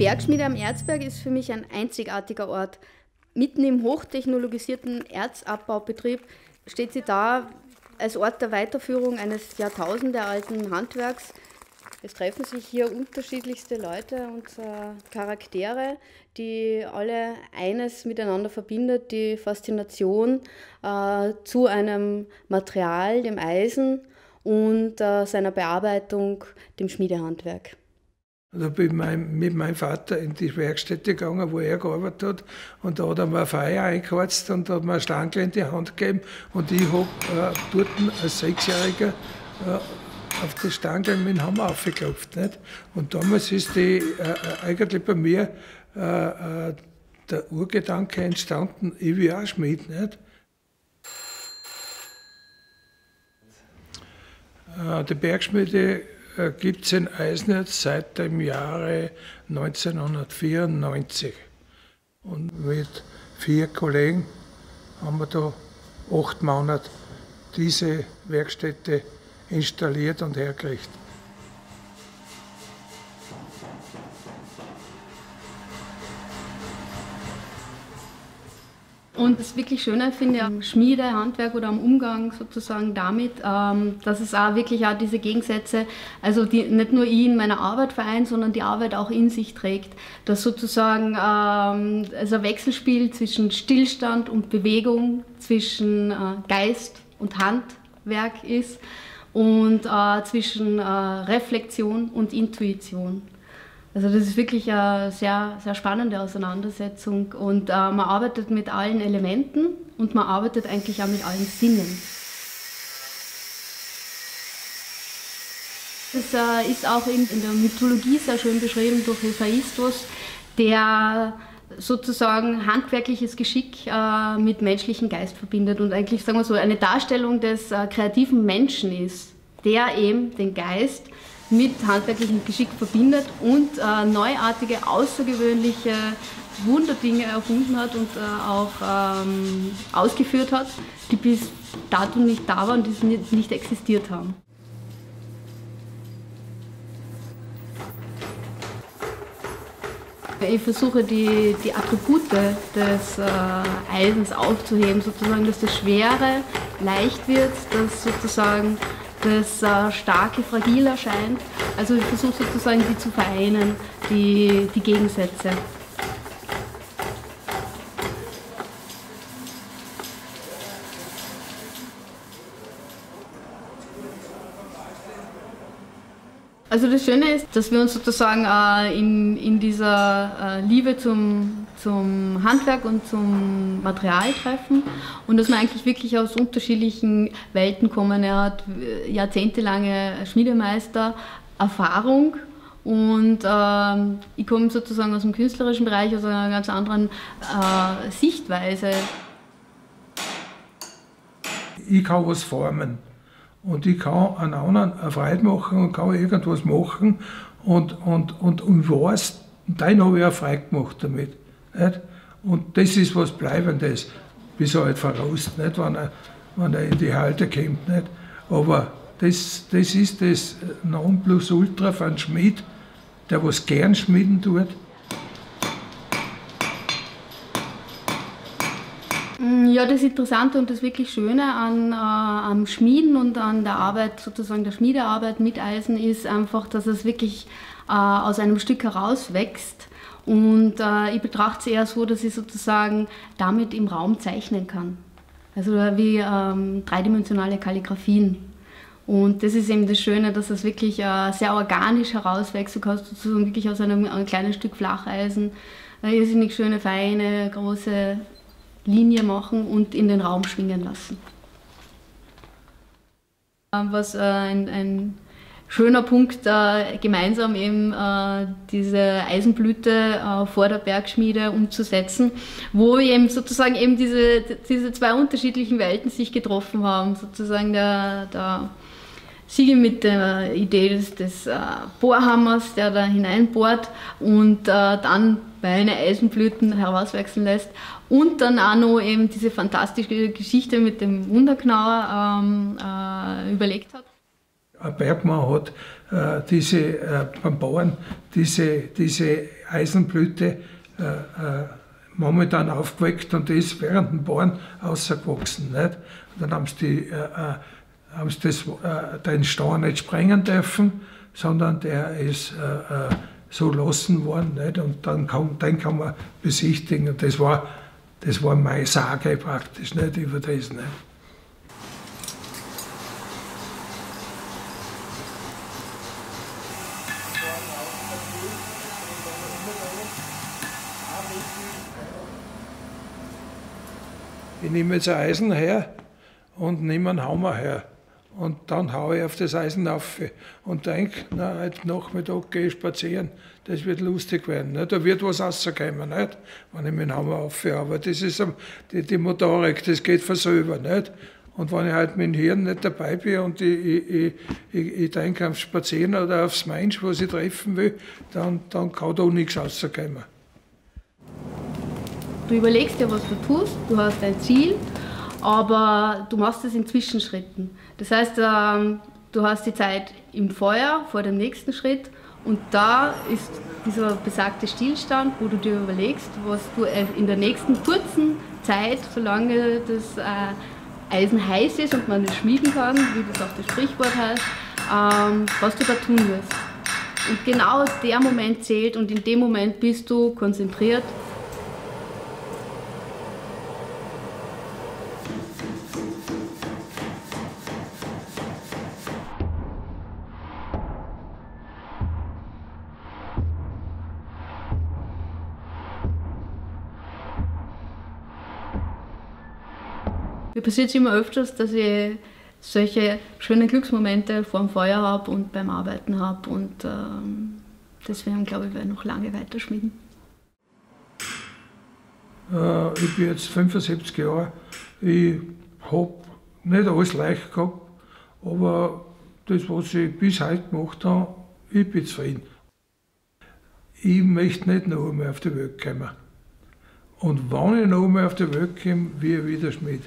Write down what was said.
Bergschmiede am Erzberg ist für mich ein einzigartiger Ort. Mitten im hochtechnologisierten Erzabbaubetrieb steht sie da als Ort der Weiterführung eines jahrtausendealten Handwerks. Es treffen sich hier unterschiedlichste Leute und äh, Charaktere, die alle eines miteinander verbindet, die Faszination äh, zu einem Material, dem Eisen und äh, seiner Bearbeitung, dem Schmiedehandwerk. Da bin ich mit meinem Vater in die Werkstätte gegangen, wo er gearbeitet hat. Und da hat er mir ein Feuer eingeheizt und hat mir eine Stange in die Hand gegeben. Und ich habe äh, dort als Sechsjähriger äh, auf die Stange mit dem Hammer aufgeklopft. Nicht? Und damals ist die, äh, äh eigentlich bei mir äh, äh, der Urgedanke entstanden, ich will auch Schmied. Nicht? die Bergschmiede äh, gibt es in Eisnitz seit dem Jahre 1994. Und mit vier Kollegen haben wir da acht Monate diese Werkstätte installiert und hergerichtet. Und das wirklich Schöne finde ich am Schmiede, Handwerk oder am Umgang sozusagen damit, ähm, dass es auch wirklich auch diese Gegensätze, also die nicht nur ich in meiner Arbeit vereint, sondern die Arbeit auch in sich trägt. Dass sozusagen ähm, also ein Wechselspiel zwischen Stillstand und Bewegung, zwischen äh, Geist und Handwerk ist und äh, zwischen äh, Reflexion und Intuition. Also das ist wirklich eine sehr, sehr spannende Auseinandersetzung und äh, man arbeitet mit allen Elementen und man arbeitet eigentlich auch mit allen Sinnen. Das äh, ist auch in, in, der Mythologie sehr schön beschrieben durch Hephaistos, der sozusagen handwerkliches Geschick äh, mit menschlichem Geist verbindet und eigentlich sagen wir so eine Darstellung des äh, kreativen Menschen ist, der eben den Geist mit handwerklichem Geschick verbindet und äh, neuartige, außergewöhnliche Wunderdinge erfunden hat und äh, auch ähm, ausgeführt hat, die bis dato nicht da waren, die nicht, nicht existiert haben. Ich versuche die, die Attribute des äh, Eisens aufzuheben, sozusagen, dass das Schwere leicht wird, dass sozusagen das äh, starke fragil erscheint. Also ich versuche sozusagen die zu vereinen, die, die Gegensätze. Also das Schöne ist, dass wir uns sozusagen äh, in, in dieser äh, Liebe zum, zum Handwerk und zum Material treffen und dass man eigentlich wirklich aus unterschiedlichen Welten kommen. Er hat äh, jahrzehntelange Schmiedemeister, Erfahrung und äh, ich komme sozusagen aus dem künstlerischen Bereich, aus einer ganz anderen äh, Sichtweise. Ich kann was formen und ich kann einen anderen eine Freude machen und kann irgendwas machen und, und, und, und weiß, dann habe ich auch Freude gemacht damit. Nicht? Und das ist was Bleibendes, bis er halt verrost, nicht? Wenn, er, wenn er in die Halte kommt. Nicht? Aber das, das ist das Nonplusultra von Schmied, der was gern schmieden tut Ja, das Interessante und das wirklich Schöne an, äh, am Schmieden und an der Arbeit, sozusagen der Schmiedearbeit mit Eisen, ist einfach, dass es wirklich äh, aus einem Stück herauswächst. Und äh, ich betrachte es eher so, dass ich sozusagen damit im Raum zeichnen kann. Also wie ähm, dreidimensionale Kalligrafien. Und das ist eben das Schöne, dass es wirklich äh, sehr organisch herauswächst. Du kannst sozusagen wirklich aus einem, einem kleinen Stück Flacheisen äh, irrsinnig schöne, feine, große Linie machen und in den Raum schwingen lassen. Ähm, was äh, ein, ein, schöner Punkt, äh, gemeinsam eben äh, diese Eisenblüte vor der Bergschmiede umzusetzen, wo eben sozusagen eben diese, diese zwei unterschiedlichen Welten sich getroffen haben. Sozusagen der, der Siege mit der Idee des, des Bohrhammers, der da hineinbohrt und dann Beine, Eisenblüten herauswachsen lässt. Und dann auch noch eben diese fantastische Geschichte mit dem Wunderknauer ähm, äh, überlegt hat. Bergmann hat äh, diese, äh, beim Bauern diese, diese Eisenblüte äh, äh, momentan aufgeweckt und die ist während dem Bauern ausgewachsen. Nicht? Und dann haben sie, die, äh, äh, haben sie das, den Stein nicht sprengen dürfen, sondern der ist so lassen worden. Nicht? Und dann kann, den kann man besichtigen. Das war, das war meine Sage praktisch nicht, über das. Nicht? ich nehme jetzt ein Eisen her und nehme einen Hammer her. Und dann haue ich auf das Eisen auf und denke, na, heute Nachmittag gehe ich spazieren, das wird lustig werden. Ne? Da wird was rauskommen, nicht? wenn ich dem Hammer aufhöre. Aber das ist die, die Motorik, das geht von selber. Nicht? Und wenn ich halt mit dem Hirn nicht dabei bin und ich, ich, ich, ich denke aufs Spazieren oder aufs Mensch, was ich treffen will, dann, dann kann da nichts rauskommen. Du überlegst dir, was du tust, du hast ein Ziel, aber du machst es in Zwischenschritten. Das heißt, ähm, du hast die Zeit im Feuer vor dem nächsten Schritt und da ist dieser besagte Stillstand, wo du dir überlegst, was du in der nächsten kurzen Zeit, solange das äh, Eisen heiß ist und man es schmieden kann, wie das auch das Sprichwort heißt, ähm, was du da tun wirst. Und genau der Moment zählt und in dem Moment bist du konzentriert Mir passiert es immer öfters, dass ich solche schönen Glücksmomente vor dem Feuer habe und beim Arbeiten habe. Und ähm, deswegen glaube ich, werde ich noch lange weiterschmieden. Äh, ich bin jetzt 75 Jahre. Ich habe nicht alles leicht gehabt, aber das, was ich bis heute gemacht habe, ich bin zufrieden. Ich möchte nicht noch einmal auf die Welt kommen. Und wenn ich noch einmal auf die Welt komme, wie wieder Schmied.